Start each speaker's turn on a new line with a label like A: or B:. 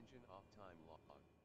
A: engine off time log.